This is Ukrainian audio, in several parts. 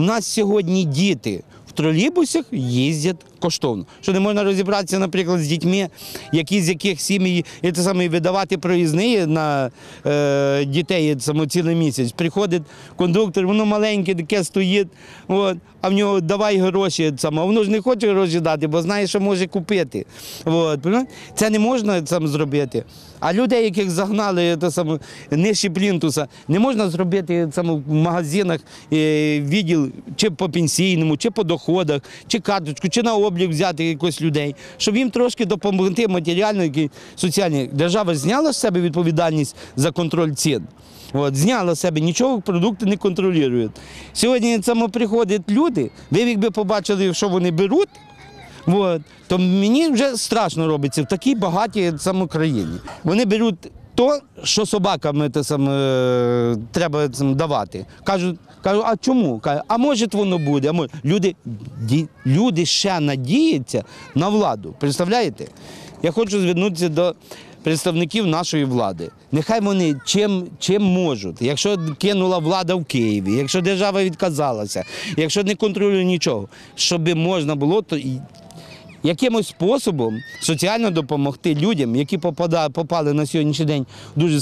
У нас сьогодні діти в тролейбусах їздять коштовно. Що не можна розібратися, наприклад, з дітьми, які з яких сім'ї і те саме видавати проїзні на е, дітей саме цілий місяць. Приходить кондуктор, воно маленьке, таке стоїть, от, а в нього давай гроші. Саме. Воно ж не хоче гроші дати, бо знає, що може купити. От, це не можна сам зробити. А людей, яких загнали те саме, нижче плінтуса, не можна зробити саме в магазинах е, відділ чи по пенсійному, чи по доходах, чи карточку, чи на облік взяти якось людей, щоб їм трошки допомогти матеріально, які соціальні. Держава зняла з себе відповідальність за контроль цін. От, зняла себе, нічого продукти не контролюють. Сьогодні саме приходять люди, ви якби побачили, що вони беруть, От. То мені вже страшно робиться в такій багатій саме країні. Вони беруть то, що собакам те саме, е, треба давати. Кажуть, кажу, а чому? Кажу, а може воно буде? А може. Люди, ді- люди ще надіються на владу. Представляєте? Я хочу звернутися до представників нашої влади. Нехай вони чим, чим можуть. Якщо кинула влада в Києві, якщо держава відказалася, якщо не контролює нічого, щоб можна було, то якимось способом соціально допомогти людям, які попали на сьогоднішній день в дуже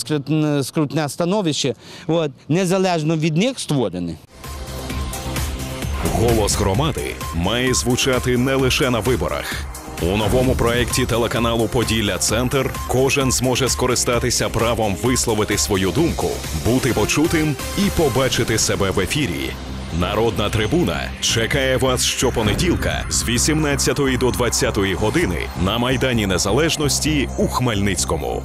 скрутне становище, от, незалежно від них створене. Голос громади має звучати не лише на виборах. У новому проєкті телеканалу Поділля Центр кожен зможе скористатися правом висловити свою думку, бути почутим і побачити себе в ефірі. Народна трибуна чекає вас щопонеділка з 18 до 20 години на Майдані Незалежності у Хмельницькому.